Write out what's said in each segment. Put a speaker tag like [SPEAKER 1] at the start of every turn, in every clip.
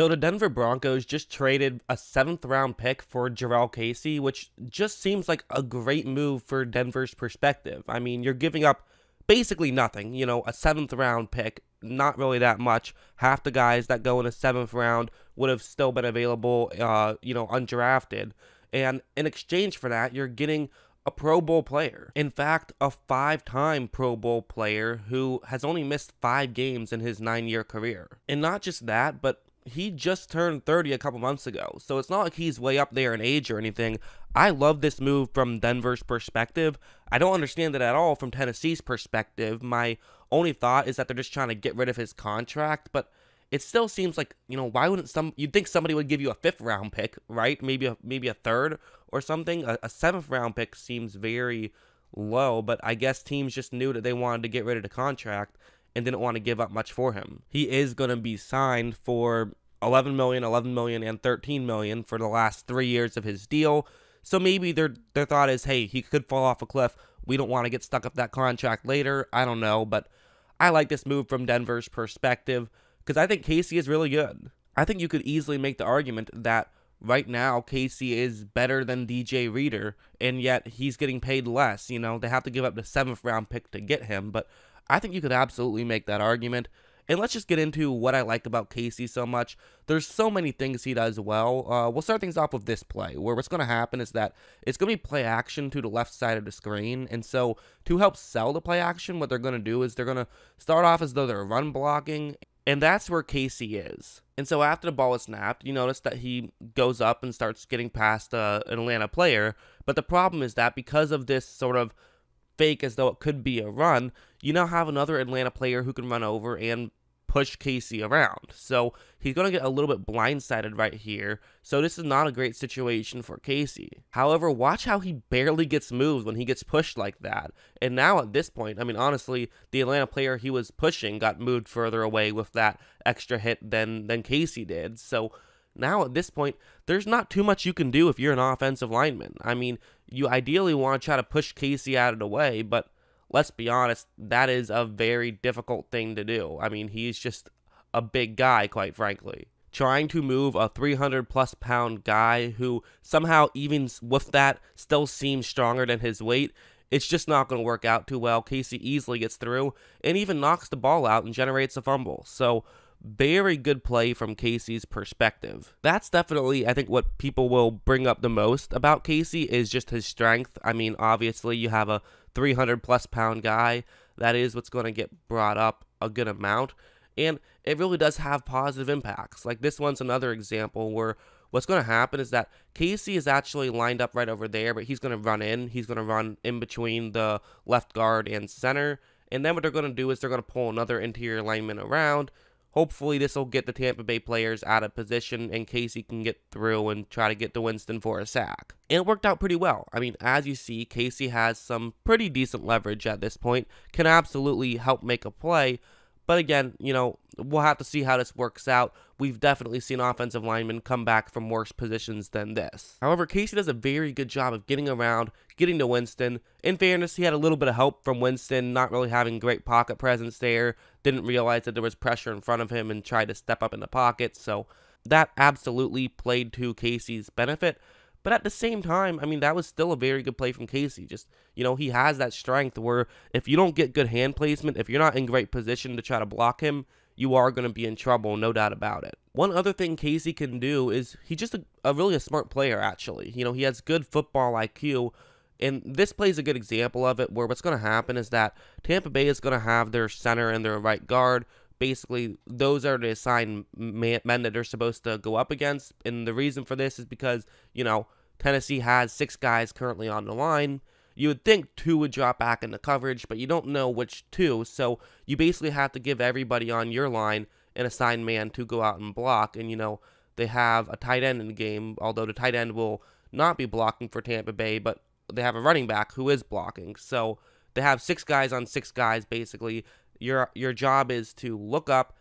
[SPEAKER 1] So the Denver Broncos just traded a seventh round pick for Jurrell Casey, which just seems like a great move for Denver's perspective. I mean, you're giving up basically nothing, you know, a seventh round pick, not really that much. Half the guys that go in a seventh round would have still been available, uh, you know, undrafted. And in exchange for that, you're getting a Pro Bowl player. In fact, a five time Pro Bowl player who has only missed five games in his nine year career. And not just that, but he just turned 30 a couple months ago. So it's not like he's way up there in age or anything. I love this move from Denver's perspective. I don't understand it at all from Tennessee's perspective. My only thought is that they're just trying to get rid of his contract, but it still seems like you know why wouldn't some you'd think somebody would give you a fifth round pick right maybe a maybe a third or something a, a seventh round pick seems very low but i guess teams just knew that they wanted to get rid of the contract and didn't want to give up much for him he is going to be signed for 11 million 11 million and 13 million for the last three years of his deal so maybe their their thought is hey he could fall off a cliff we don't want to get stuck up that contract later i don't know but i like this move from denver's perspective because I think Casey is really good. I think you could easily make the argument that right now Casey is better than DJ Reader, and yet he's getting paid less. You know, they have to give up the seventh round pick to get him, but I think you could absolutely make that argument. And let's just get into what I like about Casey so much. There's so many things he does well. Uh, we'll start things off with this play, where what's going to happen is that it's going to be play action to the left side of the screen. And so, to help sell the play action, what they're going to do is they're going to start off as though they're run blocking, and that's where Casey is. And so after the ball is snapped, you notice that he goes up and starts getting past uh, an Atlanta player. But the problem is that because of this sort of fake as though it could be a run, you now have another Atlanta player who can run over and push Casey around. So he's going to get a little bit blindsided right here. So this is not a great situation for Casey. However, watch how he barely gets moved when he gets pushed like that. And now at this point, I mean, honestly, the Atlanta player he was pushing got moved further away with that extra hit than, than Casey did. So now at this point, there's not too much you can do if you're an offensive lineman. I mean, you ideally want to try to push Casey out of the way, but let's be honest, that is a very difficult thing to do. I mean, he's just a big guy, quite frankly. Trying to move a 300 plus pound guy who somehow, even with that, still seems stronger than his weight, it's just not going to work out too well. Casey easily gets through and even knocks the ball out and generates a fumble. So, very good play from Casey's perspective. That's definitely, I think, what people will bring up the most about Casey is just his strength. I mean, obviously, you have a 300 plus pound guy. That is what's going to get brought up a good amount. And it really does have positive impacts. Like this one's another example where what's going to happen is that Casey is actually lined up right over there, but he's going to run in. He's going to run in between the left guard and center. And then what they're going to do is they're going to pull another interior lineman around Hopefully, this will get the Tampa Bay players out of position and Casey can get through and try to get to Winston for a sack. And it worked out pretty well. I mean, as you see, Casey has some pretty decent leverage at this point, can absolutely help make a play, but again, you know, we'll have to see how this works out. We've definitely seen offensive linemen come back from worse positions than this. However, Casey does a very good job of getting around, getting to Winston. In fairness, he had a little bit of help from Winston, not really having great pocket presence there. Didn't realize that there was pressure in front of him and tried to step up in the pocket. So that absolutely played to Casey's benefit. But at the same time, I mean, that was still a very good play from Casey. Just, you know, he has that strength where if you don't get good hand placement, if you're not in great position to try to block him, you are going to be in trouble, no doubt about it. One other thing Casey can do is he's just a, a really a smart player, actually. You know, he has good football IQ. And this plays a good example of it where what's going to happen is that Tampa Bay is going to have their center and their right guard basically those are the assigned men that they're supposed to go up against. And the reason for this is because, you know, Tennessee has six guys currently on the line. You would think two would drop back into coverage, but you don't know which two. So you basically have to give everybody on your line an assigned man to go out and block. And, you know, they have a tight end in the game, although the tight end will not be blocking for Tampa Bay, but they have a running back who is blocking. So they have six guys on six guys basically your your job is to look up,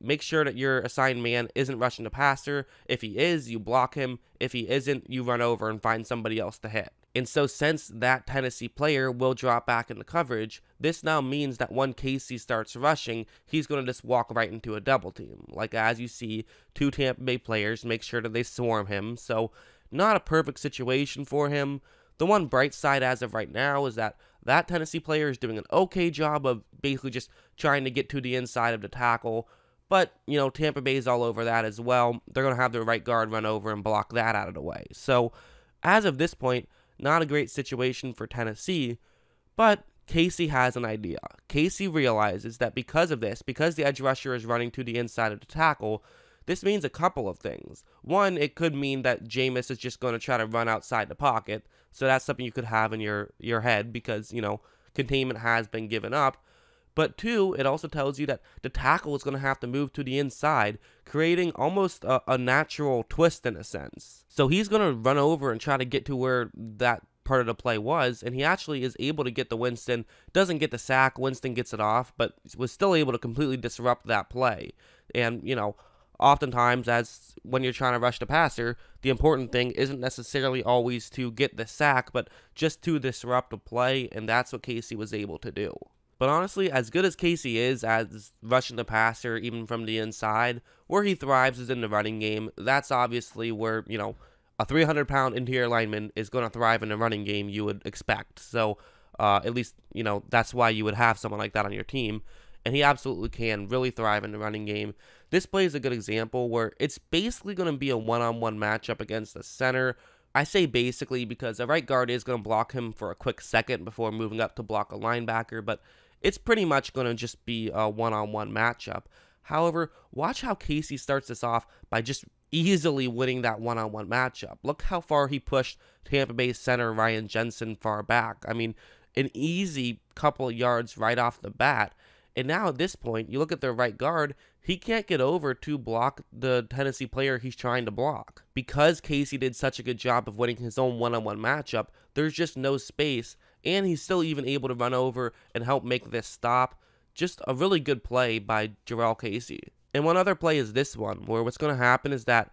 [SPEAKER 1] make sure that your assigned man isn't rushing the passer. If he is, you block him. If he isn't, you run over and find somebody else to hit. And so, since that Tennessee player will drop back in the coverage, this now means that when Casey starts rushing, he's going to just walk right into a double team. Like, as you see, two Tampa Bay players make sure that they swarm him. So, not a perfect situation for him. The one bright side as of right now is that that Tennessee player is doing an okay job of basically just trying to get to the inside of the tackle. But, you know, Tampa Bay's all over that as well. They're going to have their right guard run over and block that out of the way. So, as of this point, not a great situation for Tennessee, but Casey has an idea. Casey realizes that because of this, because the edge rusher is running to the inside of the tackle, this means a couple of things. One, it could mean that Jameis is just going to try to run outside the pocket, so that's something you could have in your your head because you know containment has been given up. But two, it also tells you that the tackle is going to have to move to the inside, creating almost a, a natural twist in a sense. So he's going to run over and try to get to where that part of the play was, and he actually is able to get the Winston. Doesn't get the sack, Winston gets it off, but was still able to completely disrupt that play. And, you know, oftentimes as when you're trying to rush the passer, the important thing isn't necessarily always to get the sack, but just to disrupt a play, and that's what Casey was able to do. But honestly, as good as Casey is as rushing the passer, even from the inside, where he thrives is in the running game. That's obviously where, you know, a 300 pound interior lineman is going to thrive in the running game, you would expect. So, uh, at least, you know, that's why you would have someone like that on your team. And he absolutely can really thrive in the running game. This play is a good example where it's basically going to be a one on one matchup against the center. I say basically because the right guard is going to block him for a quick second before moving up to block a linebacker, but it's pretty much going to just be a one on one matchup. However, watch how Casey starts this off by just easily winning that one on one matchup. Look how far he pushed Tampa Bay center Ryan Jensen far back. I mean, an easy couple of yards right off the bat. And now at this point, you look at their right guard, he can't get over to block the Tennessee player he's trying to block. Because Casey did such a good job of winning his own one on one matchup, there's just no space and he's still even able to run over and help make this stop. Just a really good play by Jurrell Casey. And one other play is this one, where what's going to happen is that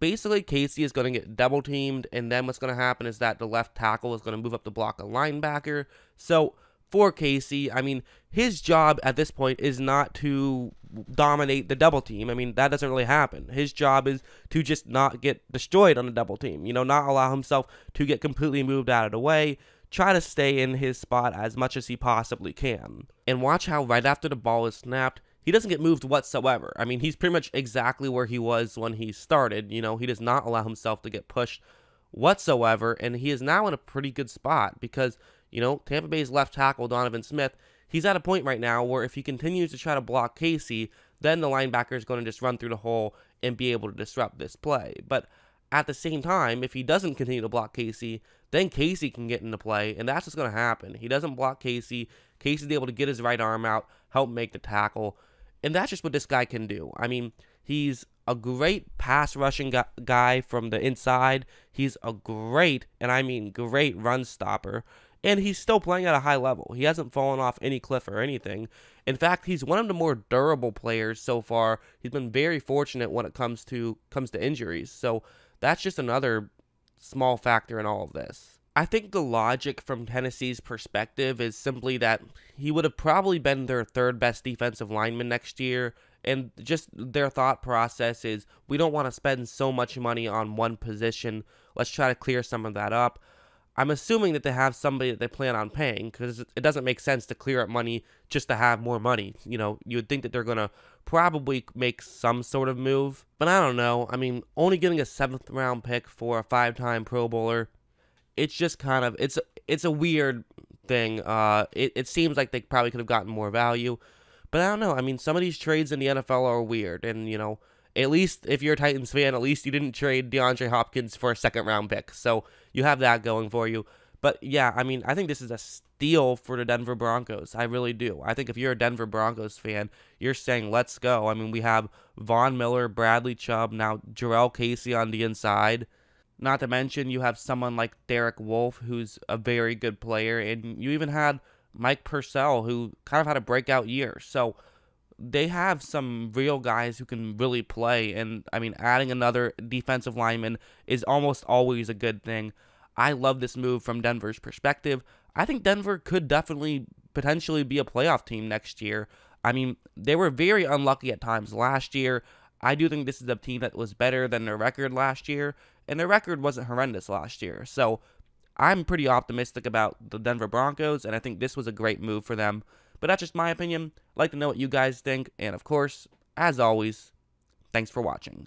[SPEAKER 1] basically Casey is going to get double teamed, and then what's going to happen is that the left tackle is going to move up to block a linebacker. So for Casey, I mean, his job at this point is not to dominate the double team. I mean, that doesn't really happen. His job is to just not get destroyed on the double team, you know, not allow himself to get completely moved out of the way, try to stay in his spot as much as he possibly can. And watch how right after the ball is snapped, he doesn't get moved whatsoever. I mean, he's pretty much exactly where he was when he started. You know, he does not allow himself to get pushed whatsoever, and he is now in a pretty good spot because, you know, Tampa Bay's left tackle, Donovan Smith, he's at a point right now where if he continues to try to block Casey, then the linebacker is going to just run through the hole and be able to disrupt this play. But at the same time, if he doesn't continue to block Casey, then Casey can get into play, and that's what's going to happen. He doesn't block Casey. Casey's able to get his right arm out, help make the tackle, and that's just what this guy can do. I mean, he's a great pass rushing guy from the inside. He's a great, and I mean great, run stopper. And he's still playing at a high level. He hasn't fallen off any cliff or anything. In fact, he's one of the more durable players so far. He's been very fortunate when it comes to comes to injuries. So that's just another small factor in all of this. I think the logic from Tennessee's perspective is simply that he would have probably been their third best defensive lineman next year. And just their thought process is we don't want to spend so much money on one position. Let's try to clear some of that up. I'm assuming that they have somebody that they plan on paying because it doesn't make sense to clear up money just to have more money. You know, you would think that they're going to probably make some sort of move, but I don't know. I mean, only getting a seventh round pick for a five time Pro Bowler, it's just kind of it's it's a weird thing. Uh, it it seems like they probably could have gotten more value, but I don't know. I mean, some of these trades in the NFL are weird, and you know, at least if you're a Titans fan, at least you didn't trade DeAndre Hopkins for a second round pick. So you have that going for you. But yeah, I mean, I think this is a steal for the Denver Broncos. I really do. I think if you're a Denver Broncos fan, you're saying, let's go. I mean, we have Von Miller, Bradley Chubb, now Jurrell Casey on the inside. Not to mention, you have someone like Derek Wolfe, who's a very good player. And you even had Mike Purcell, who kind of had a breakout year. So they have some real guys who can really play. And I mean, adding another defensive lineman is almost always a good thing. I love this move from Denver's perspective. I think Denver could definitely potentially be a playoff team next year. I mean, they were very unlucky at times last year. I do think this is a team that was better than their record last year, and their record wasn't horrendous last year. So I'm pretty optimistic about the Denver Broncos, and I think this was a great move for them. But that's just my opinion. I'd like to know what you guys think, and of course, as always, thanks for watching.